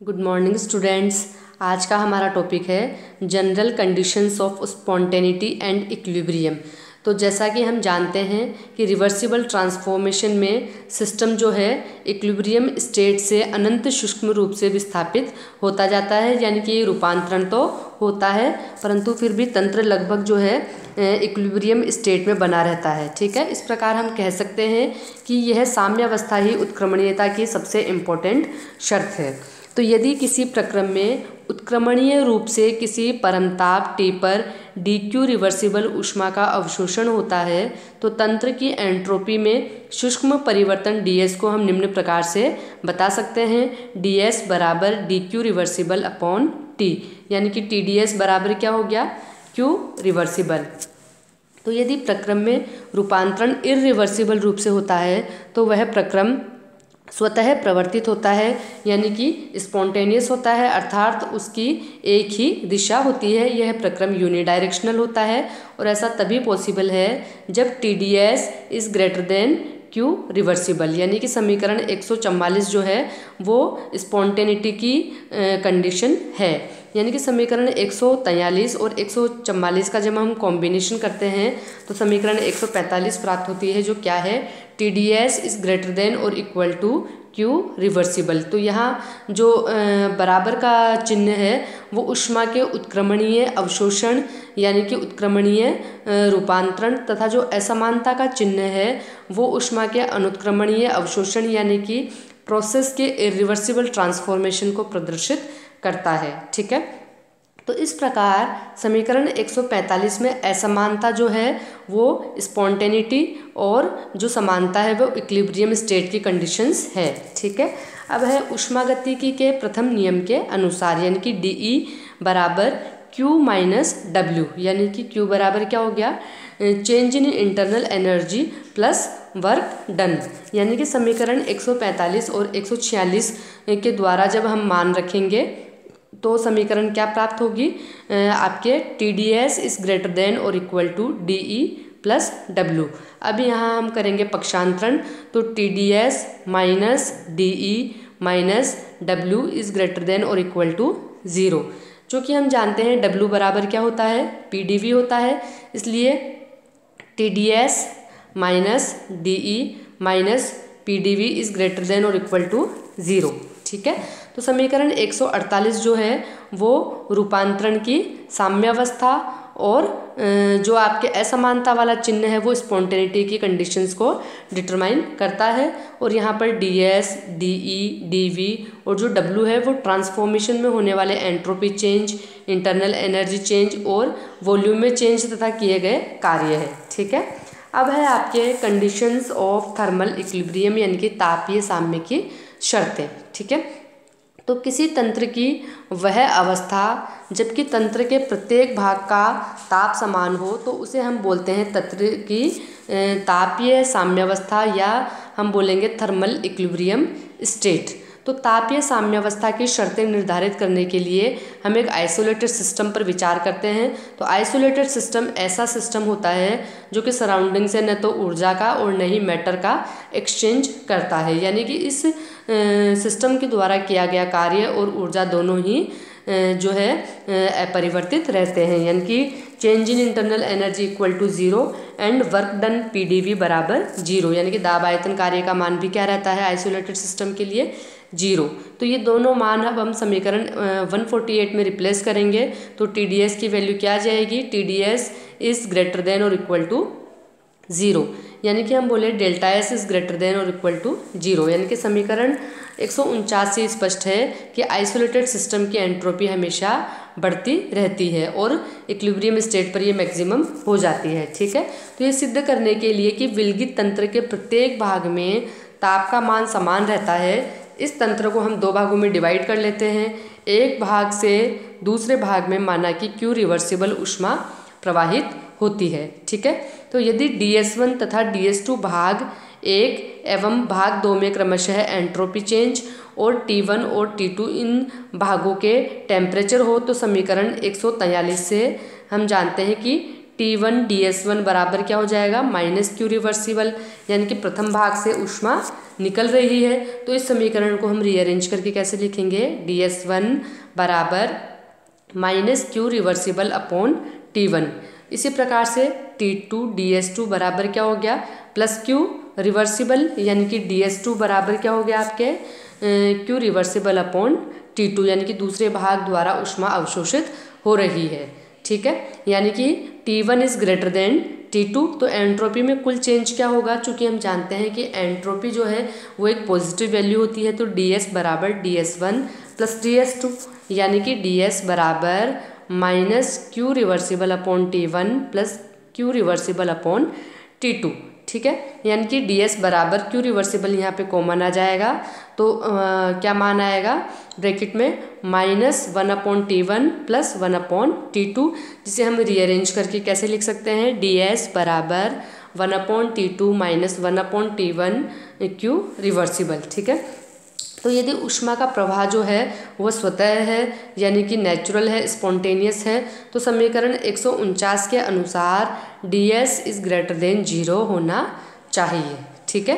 Good morning students आज का हमारा टॉपिक है general conditions of spontaneity and equilibrium तो जैसा कि हम जानते हैं कि रिवर्सिबल ट्रांसफॉर्मेशन में सिस्टम जो है इक्विलिब्रियम स्टेट से अनंत सूक्ष्म रूप से विस्थापित होता जाता है, यानी कि रूपांतरण तो होता है, परंतु फिर भी तंत्र लगभग जो है इक्विलिब्रियम स्टेट में बना रहता है। ठीक है? इस प्रकार हम कह सकते हैं कि यह साम्यावस्था ही उत्क्रमणीयता की सबसे इम्पोर्टेंट शर्त है। तो यदि किसी प्रक्रम में उत्क्रमणीय रूप से किसी परमताप टी पर डी क्यू रिवर्सिबल उष्मा का अवशोषण होता है तो तंत्र की एंट्रोपी में सूक्ष्म परिवर्तन डी एस को हम निम्न प्रकार से बता सकते हैं। डी एस बराबर D Q reversible upon T यानी कि टी डी एस बराबर क्या हो गया? क्यू रिवर्सिबल तो यदि प्रक्रम में रूपांतरण इरिवर्सिबल रूप से होता है तो वह प्रक्रम स्वतः प्रवर्तित होता है, यानी कि स्पॉन्टेनियस होता है, अर्थात उसकी एक ही दिशा होती है, यह प्रक्रम यूनिडायरेक्शनल होता है, और ऐसा तभी पॉसिबल है जब T D S is greater than Q reversible यानी कि समीकरण 144 जो है, वो स्पॉन्टेनिटी की कंडीशन है। यानी कि समीकरण एक और एक का जब हम कॉम्बिनेशन करते हैं तो समीकरण 145 प्राप्त होती है, जो क्या है? T D S is greater than और इक्वल टू क्यू रिवर्सिबल। तो यहाँ जो बराबर का चिन्ह है, वो उष्मा के उत्क्रमणीय अवशोषण, यानी कि उत्क्रमणीय रूपांतरण तथा जो असमानता का चिन्ह है, वो उष्मा के अनुत्क्रमणीय अवशोषण, यानी कि प्रोसेस के रिवर्सिबल ट्रांसफॉर्मेशन को प्रदर्शित करता है। ठीक है? तो इस प्रकार समीकरण 145 में असमानता जो है, वो स्पॉन्टेनिटी और जो समानता है, वो इक्लिब्रियम स्टेट की कंडीशंस है। ठीक है? अब है उष्मागतिकी के प्रथम नियम के अनुसार, यानी कि डी ई बराबर Q माइनस डब्ल्यू यानी कि Q बराबर क्या हो गया? Change in internal energy plus work done यानी कि समीकरण 145 और 146 के द्वारा जब हम मान रखेंगे तो समीकरण क्या प्राप्त होगी? आपके T D S is greater than और equal to D E plus W अब यहाँ हम करेंगे पक्षांतरण तो T D S minus D E minus W is greater than और इक्वल टू ज़ीरो चूँकि हम जानते हैं डब्ल्यू बराबर क्या होता है? पी डी वी होता है। इसलिए T D S minus D E minus P D V is greater than और इक्वल टू ज़ीरो ठीक है? तो समीकरण 148 जो है, वो रूपांतरण की साम्यावस्था और जो आपके असमानता वाला चिन्ह है, वो स्पॉन्टेनिटी की कंडीशंस को डिटरमाइन करता है। और यहाँ पर D S D E D V और जो डब्ल्यू है, वो ट्रांसफॉर्मेशन में होने वाले entropy change internal energy change और वॉल्यूम में चेंज तथा किए गए कार्य है। ठीक है? अब है आपके कंडीशंस ऑफ़ थर्मल इक्विलिब्रियम यानी कि तापीय साम्य की शर्तें, ठीक है? तो किसी तंत्र की वह अवस्था, जबकि तंत्र के प्रत्येक भाग का ताप समान हो तो उसे हम बोलते हैं तंत्र की तापीय साम्यावस्था या हम बोलेंगे थर्मल इक्विलिब्रियम स्टेट। तो तापीय साम्यावस्था की शर्तें निर्धारित करने के लिए हम एक आइसोलेटेड सिस्टम पर विचार करते हैं। तो आइसोलेटेड सिस्टम ऐसा सिस्टम होता है जो कि सराउंडिंग से न तो ऊर्जा का और न ही मैटर का एक्सचेंज करता है। यानी कि इस सिस्टम के द्वारा किया गया कार्य और ऊर्जा दोनों ही जो है अपरिवर्तित रहते हैं। यानी कि change in internal energy equal to zero and work done P D V बराबर ज़ीरो, यानी कि दाब आयतन कार्य का मान भी क्या रहता है? आइसोलेटेड सिस्टम के लिए ज़ीरो। तो ये दोनों मान अब हम समीकरण वन फोर्टी एट में रिप्लेस करेंगे। तो टी डी एस की वैल्यू क्या जाएगी? T D S is greater than और इक्वल टू ज़ीरो। यानी कि हम बोले delta S is greater than और इक्वल टू ज़ीरो। यानी कि समीकरण एक सौ उनचास से स्पष्ट है कि आइसोलेटेड सिस्टम की एंट्रोपी हमेशा बढ़ती रहती है और इक्विलिब्रियम स्टेट पर ये मैक्सिमम हो जाती है, ठीक है? तो ये सिद्ध करने के लिए कि विलगित तंत्र के प्रत्येक भाग में ताप का मान समान रहता है, इस तंत्र को हम दो भागों में डिवाइड कर लेते हैं। एक भाग से दूसरे भाग में माना कि क्यू रिवर्सिबल उष्मा प्रवाहित होती है, ठीक है? तो यदि डी एस वन तथा डी एस टू भाग एक एवं भाग दो में क्रमशः एंट्रोपी चेंज और टी वन और टी टू इन भागों के टेम्परेचर हो तो समीकरण एक से हम जानते हैं कि T one D S one बराबर क्या हो जाएगा? माइनस क्यू रिवर्सिबल यानी कि प्रथम भाग से उष्मा निकल रही है। तो इस समीकरण को हम रीअरेंज करके कैसे लिखेंगे? डी एस वन बराबर minus Q reversible upon T one इसी प्रकार से T two D S two बराबर क्या हो गया? प्लस क्यू रिवर्सिबल यानी कि डी एस टू बराबर क्या हो गया आपके? Q reversible upon T two यानी कि दूसरे भाग द्वारा उष्मा अवशोषित हो रही है। ठीक है? यानी कि T one is greater than T two तो एंट्रोपी में कुल चेंज क्या होगा? चूँकि हम जानते हैं कि एंट्रोपी जो है, वो एक पॉजिटिव वैल्यू होती है तो डी एस बराबर D S one plus D S two यानी कि डी एस बराबर minus Q reversible upon T one plus Q reversible upon T two ठीक है? यानी कि डी एस बराबर क्यू रिवर्सिबल यहाँ पे कॉमन आ जाएगा। तो आ, क्या मान आएगा? ब्रैकेट में minus one upon T one plus one upon T two जिसे हम रीअरेंज करके कैसे लिख सकते हैं? डी एस बराबर one upon T two minus one upon T one Q reversible ठीक है? तो यदि उष्मा का प्रवाह जो है वह स्वतः है, यानी कि नेचुरल है स्पॉन्टेनियस है तो समीकरण एक सौ उनचास के अनुसार D S is greater than zero होना चाहिए, ठीक है?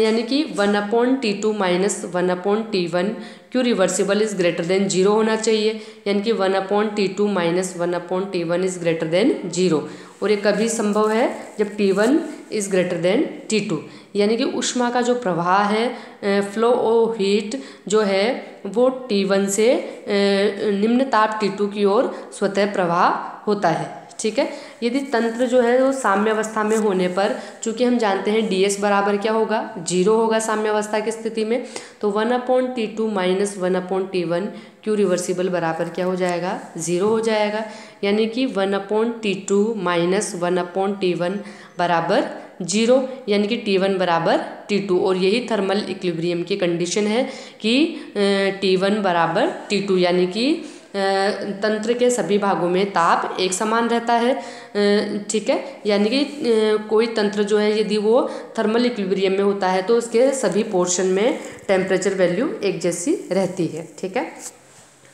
यानी कि one upon T two minus one upon T one Q reversible is greater than zero होना चाहिए? यानी कि one upon T two minus one upon T one is greater than zero और ये कभी संभव है जब T one is greater than T two यानी कि उष्मा का जो प्रवाह है फ्लो ओ हीट जो है, वो टी वन से निम्न ताप टी टू की ओर स्वतः प्रवाह होता है। ठीक है? यदि तंत्र जो है वो साम्य अवस्था में होने पर, चूँकि हम जानते हैं डी एस बराबर क्या होगा? ज़ीरो होगा साम्य अवस्था की स्थिति में तो one upon T two minus one upon T one Q reversible बराबर क्या हो जाएगा? ज़ीरो हो जाएगा। यानी कि one upon T two minus one upon T one बराबर ज़ीरो, यानी कि टी वन बराबर टी टू। और यही थर्मल इक्विलिब्रियम की कंडीशन है कि टी वन बराबर टी टू, यानी कि तंत्र के सभी भागों में ताप एक समान रहता है। ठीक है? यानी कि कोई तंत्र जो है यदि वो थर्मल इक्विलिब्रियम में होता है तो उसके सभी पोर्शन में टेम्परेचर वैल्यू एक जैसी रहती है। ठीक है?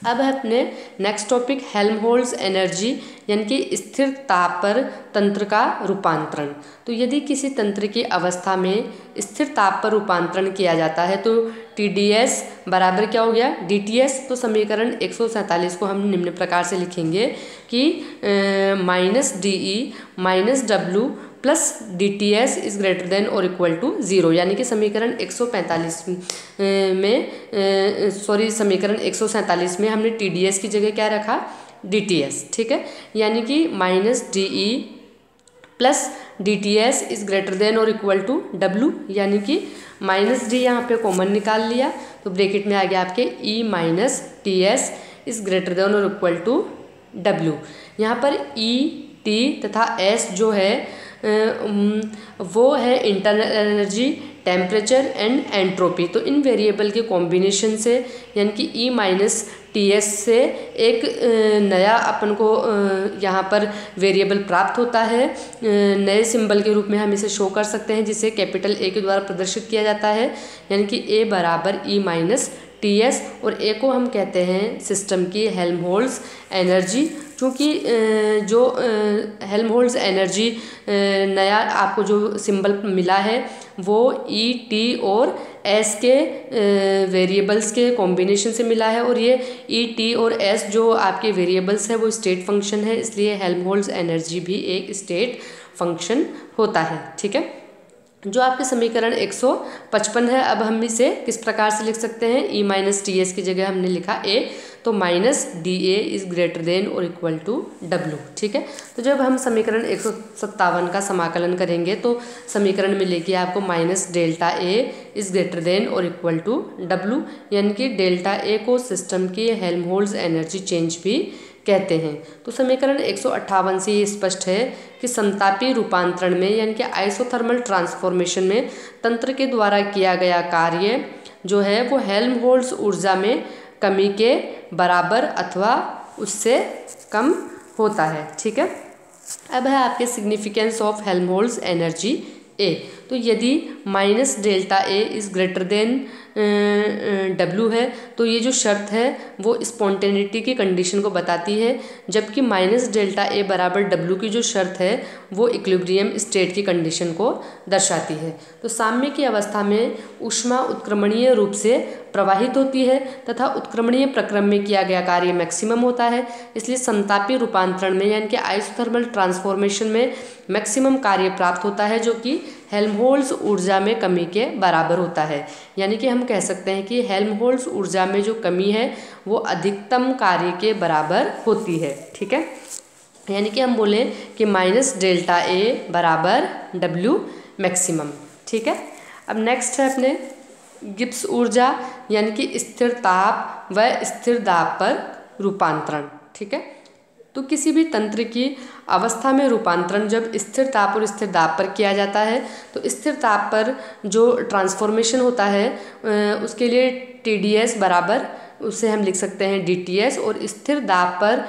अब है अपने नेक्स्ट टॉपिक हेल्महोल्स एनर्जी यानी कि स्थिर ताप पर तंत्र का रूपांतरण। तो यदि किसी तंत्र की अवस्था में स्थिर ताप पर रूपांतरण किया जाता है तो टी डी एस बराबर क्या हो गया? डी टी एस तो समीकरण एक को हम निम्न प्रकार से लिखेंगे कि minus D E minus W plus D T S is greater than और इक्वल टू ज़ीरो यानी कि समीकरण 145 में सॉरी समीकरण एक में हमने टी डी एस की जगह क्या रखा? डी टी एस ठीक है? यानी कि minus D E plus D T S is greater than और इक्वल टू डब्लू यानी कि माइनस डी यहाँ पे कॉमन निकाल लिया तो ब्रेकेट में आ गया आपके E minus T S is greater than और इक्वल टू डब्ल्यू यहाँ पर ई e, टी तथा एस जो है वो है internal energy temperature and entropy तो इन वेरिएबल के कॉम्बिनेशन से, यानी कि ई माइनस टी एस से एक नया अपन को यहाँ पर वेरिएबल प्राप्त होता है। नए सिंबल के रूप में हम इसे शो कर सकते हैं, जिसे कैपिटल ए के द्वारा प्रदर्शित किया जाता है। यानी कि ए बराबर ई माइनस टी एस और ए को हम कहते हैं सिस्टम की हेल्म होल्ड्स एनर्जी क्योंकि जो हेल्महोल्स एनर्जी नया आपको जो सिंबल मिला है वो ई टी और एस के वेरिएबल्स के कॉम्बिनेशन से मिला है और ये ई टी और एस जो आपके वेरिएबल्स है, वो स्टेट फ़ंक्शन है, इसलिए हेल्महोल्स एनर्जी भी एक स्टेट फ़ंक्शन होता है, ठीक है? जो आपके समीकरण 155 है, अब हम इसे किस प्रकार से लिख सकते हैं? ई माइनस टी एस की जगह हमने लिखा ए तो minus D A is greater than और इक्वल टू डब्लू, ठीक है? तो जब हम समीकरण एक सौ सत्तावन का समाकलन करेंगे तो समीकरण मिलेगी आपको minus delta A is greater than और इक्वल टू डब्लू, यानी कि डेल्टा ए को सिस्टम की हेल्महोल्स एनर्जी चेंज भी कहते हैं। तो समीकरण एक सौ अट्ठावन से ये स्पष्ट है कि समतापी रूपांतरण में, यानी कि आइसोथर्मल ट्रांसफॉर्मेशन में तंत्र के द्वारा किया गया कार्य जो है, वो हेल्महोल्स ऊर्जा में कमी के बराबर अथवा उससे कम होता है, ठीक है? अब है आपके significance of Helmholtz energy A तो यदि minus delta A is greater than W है तो ये जो शर्त है, वो स्पॉन्टेनिटी की कंडीशन को बताती है, जबकि माइनस डेल्टा ए बराबर डब्लू की जो शर्त है, वो इक्विलिब्रियम स्टेट की कंडीशन को दर्शाती है। तो साम्य की अवस्था में उष्मा उत्क्रमणीय रूप से प्रवाहित होती है तथा उत्क्रमणीय प्रक्रम में किया गया कार्य मैक्सिमम होता है। इसलिए समतापी रूपांतरण में यानी कि आइसोथर्मल ट्रांसफॉर्मेशन में मैक्सिमम कार्य प्राप्त होता है जो कि हेल्महोल्स ऊर्जा में कमी के बराबर होता है। यानी कि हम कह सकते हैं कि हेल्महोल्स ऊर्जा में जो कमी है, वो अधिकतम कार्य के बराबर होती है। ठीक है? यानी कि हम बोलें कि माइनस डेल्टा ए बराबर डब्ल्यू मैक्सिमम ठीक है? अब नेक्स्ट है अपने। गिब्स ऊर्जा यानी कि स्थिर ताप व स्थिर दाब पर रूपांतरण, ठीक है? तो किसी भी तंत्र की अवस्था में रूपांतरण जब स्थिर ताप और स्थिर दाब पर किया जाता है तो स्थिर ताप पर जो ट्रांसफॉर्मेशन होता है उसके लिए टी डी एस बराबर उसे हम लिख सकते हैं डी टी एस और स्थिर दाब पर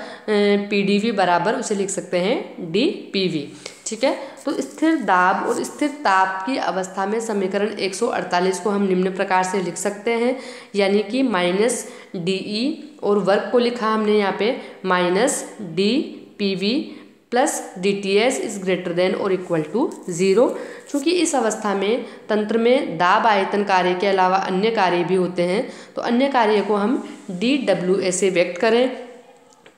पी डी वी बराबर उसे लिख सकते हैं डी पी वी ठीक है? तो स्थिर दाब और स्थिर ताप की अवस्था में समीकरण 148 को हम निम्न प्रकार से लिख सकते हैं, यानी कि माइनस डी ई और वर्क को लिखा हमने यहाँ पे, minus D P V plus D T S is greater than और इक्वल टू ज़ीरो। चूँकि इस अवस्था में तंत्र में दाब आयतन कार्य के अलावा अन्य कार्य भी होते हैं तो अन्य कार्य को हम डी डब्ल्यू ए से व्यक्त करें।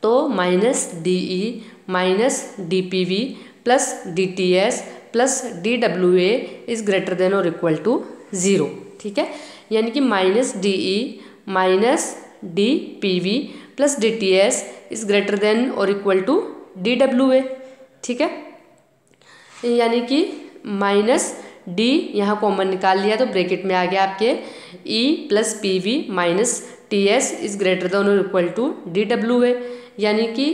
तो minus D E minus D P V plus D T S plus D W A is greater than और इक्वल टू ज़ीरो ठीक है? यानी कि minus D E minus D P V plus D T S is greater than और equal to D W A ठीक है? यानी कि माइनस डी यहाँ कॉमन निकाल लिया तो ब्रैकेट में आ गया आपके। E plus P V minus T S is greater than और equal to D W A यानी कि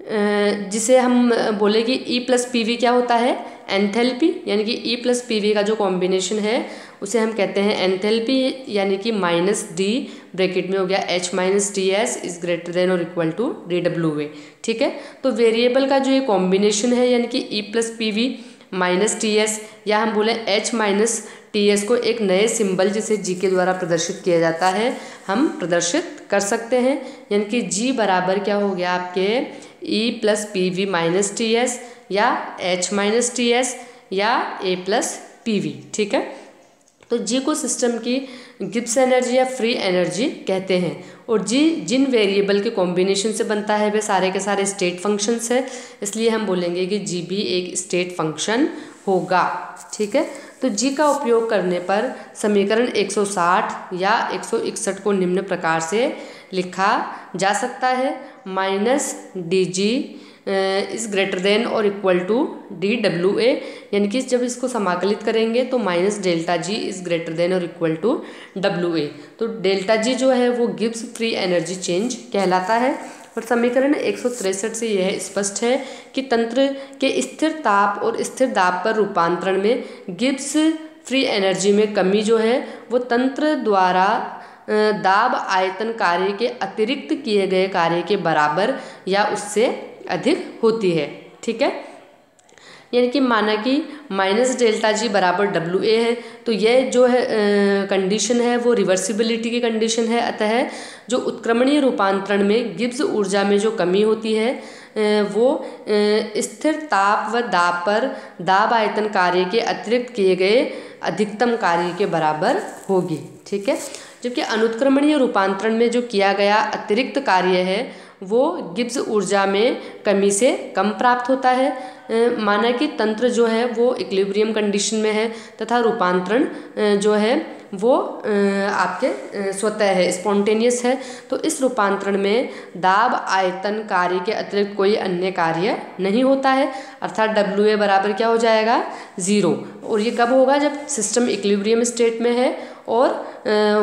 जिसे हम बोले कि ई प्लस पी वी क्या होता है? एंथेल्पी यानी कि ई प्लस पी वी का जो कॉम्बिनेशन है, उसे हम कहते हैं एंथेल्पी यानी कि माइनस डी ब्रैकेट में हो गया H minus D S is greater than और equal to D W A ठीक है? तो वेरिएबल का जो ये कॉम्बिनेशन है, यानी कि E plus P V minus T S या हम बोले एच माइनस टी एस को एक नए सिंबल जिसे जी के द्वारा प्रदर्शित किया जाता है, हम प्रदर्शित कर सकते हैं। यानी कि जी बराबर क्या हो गया आपके E plus P V minus T S या एच माइनस टी एस या ए प्लस पी वी ठीक है? तो जी को सिस्टम की गिप्स एनर्जी या फ्री एनर्जी कहते हैं। और जी, जिन वेरिएबल के कॉम्बिनेशन से बनता है, वे सारे के सारे स्टेट फ़ंक्शंस है। इसलिए हम बोलेंगे कि जी भी एक स्टेट फ़ंक्शन होगा, ठीक है? तो जी का उपयोग करने पर समीकरण 160 या 161 को निम्न प्रकार से लिखा जा सकता है। Minus D G is greater than और equal to D W A यानी कि जब इसको समाकलित करेंगे तो minus delta G is greater than और इक्वल टू डब्ल्यू ए तो डेल्टा जी जो है वो गिब्स फ्री एनर्जी चेंज कहलाता है। और समीकरण एक से यह स्पष्ट है कि तंत्र के स्थिर ताप और स्थिर दाब पर रूपांतरण में गिब्स फ्री एनर्जी में कमी जो है, वो तंत्र द्वारा दाब आयतन कार्य के अतिरिक्त किए गए कार्य के बराबर या उससे अधिक होती है, ठीक है? यानी कि माना कि माइनस डेल्टा जी बराबर डब्ल्यू ए है तो यह जो है कंडीशन है, वो रिवर्सिबिलिटी की कंडीशन है, अतः जो उत्क्रमणीय रूपांतरण में गिब्स ऊर्जा में जो कमी होती है वो स्थिर ताप व दाब पर दाब आयतन कार्य के अतिरिक्त किए गए अधिकतम कार्य के बराबर होगी, ठीक है? जबकि अनुत्क्रमणीय रूपांतरण में जो किया गया अतिरिक्त कार्य है, वो गिब्स ऊर्जा में कमी से कम प्राप्त होता है। माना कि तंत्र जो है वो इक्लिब्रियम कंडीशन में है तथा रूपांतरण जो है वो आपके स्वतः है स्पॉन्टेनियस है। तो इस रूपांतरण में दाब, आयतन, कार्य के अतिरिक्त कोई अन्य कार्य नहीं होता है। अर्थात डब्ल्यू ए बराबर क्या हो जाएगा? ज़ीरो और ये कब होगा? जब सिस्टम इक्लिब्रियम स्टेट में है और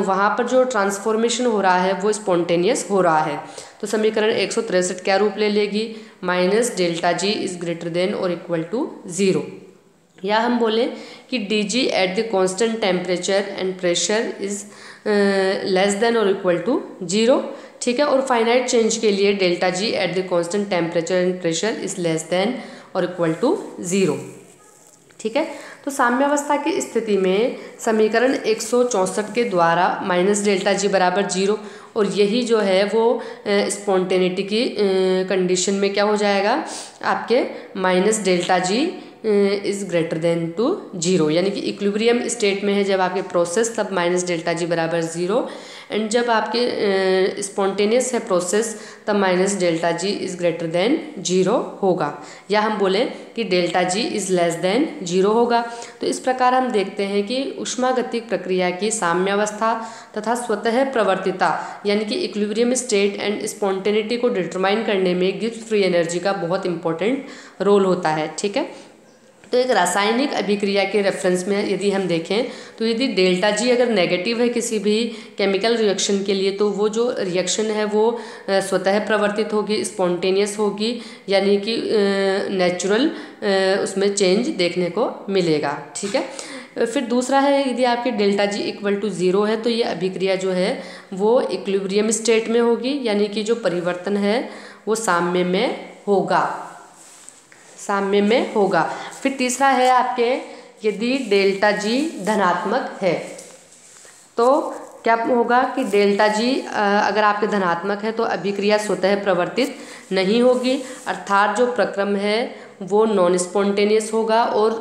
वहाँ पर जो ट्रांसफॉर्मेशन हो रहा है वो स्पॉन्टेनियस हो रहा है। तो समीकरण एक क्या रूप ले लेगी। Minus delta G is greater than और इक्वल टू ज़ीरो। या हम बोले कि D G at the constant temperature and pressure is less than और इक्वल टू ज़ीरो, ठीक है? और फाइनाइट चेंज के लिए delta G at the constant temperature and pressure is less than और इक्वल टू ज़ीरो, ठीक है? तो साम्यावस्था की स्थिति में समीकरण एक सौ चौंसठ के द्वारा माइनस डेल्टा जी बराबर ज़ीरो, और यही जो है वो स्पॉन्टेनिटी की कंडीशन में क्या हो जाएगा? आपके minus delta G is greater than to zero, यानी कि इक्विब्रियम स्टेट में है जब आपके प्रोसेस तब माइनस डेल्टा जी बराबर ज़ीरो। एंड जब आपके स्पॉन्टेनियस है प्रोसेस तब minus delta G is greater than zero होगा। या हम बोले कि delta G is less than zero होगा। तो इस प्रकार हम देखते हैं कि उष्मागतिक प्रक्रिया की साम्यावस्था तथा स्वतः प्रवर्तिता, यानी कि इक्विब्रियम स्टेट एंड स्पॉन्टेनिटी को डिटरमाइन करने में गिब्स फ्री एनर्जी का बहुत इंपॉर्टेंट रोल होता है, ठीक है? तो एक रासायनिक अभिक्रिया के रेफरेंस में यदि हम देखें तो यदि डेल्टा जी अगर नेगेटिव है किसी भी केमिकल रिएक्शन के लिए तो वो जो रिएक्शन है वो स्वतः प्रवर्तित होगी स्पॉन्टेनियस होगी, यानी कि नेचुरल उसमें चेंज देखने को मिलेगा, ठीक है? फिर दूसरा है, यदि आपकी delta G equal to zero है तो ये अभिक्रिया जो है, वो इक्विलिब्रियम स्टेट में होगी, यानी कि जो परिवर्तन है, वो साम्य में होगा। साम्य में होगा। फिर तीसरा है आपके, यदि डेल्टा जी धनात्मक है तो क्या होगा कि डेल्टा जी अगर आपके धनात्मक है तो अभिक्रिया स्वतः प्रवर्तित नहीं होगी। अर्थात जो प्रक्रम है, वो नॉन स्पॉन्टेनियस होगा और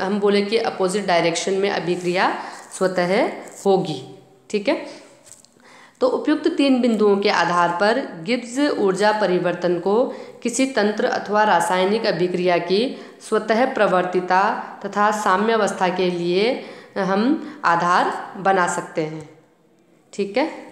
हम बोले कि अपोजिट डायरेक्शन में अभिक्रिया स्वतः होगी। ठीक है? तो उपयुक्त तीन बिंदुओं के आधार पर गिब्स ऊर्जा परिवर्तन को किसी तंत्र अथवा रासायनिक अभिक्रिया की स्वतः प्रवर्तिता तथा साम्यावस्था के लिए हम आधार बना सकते हैं। ठीक है?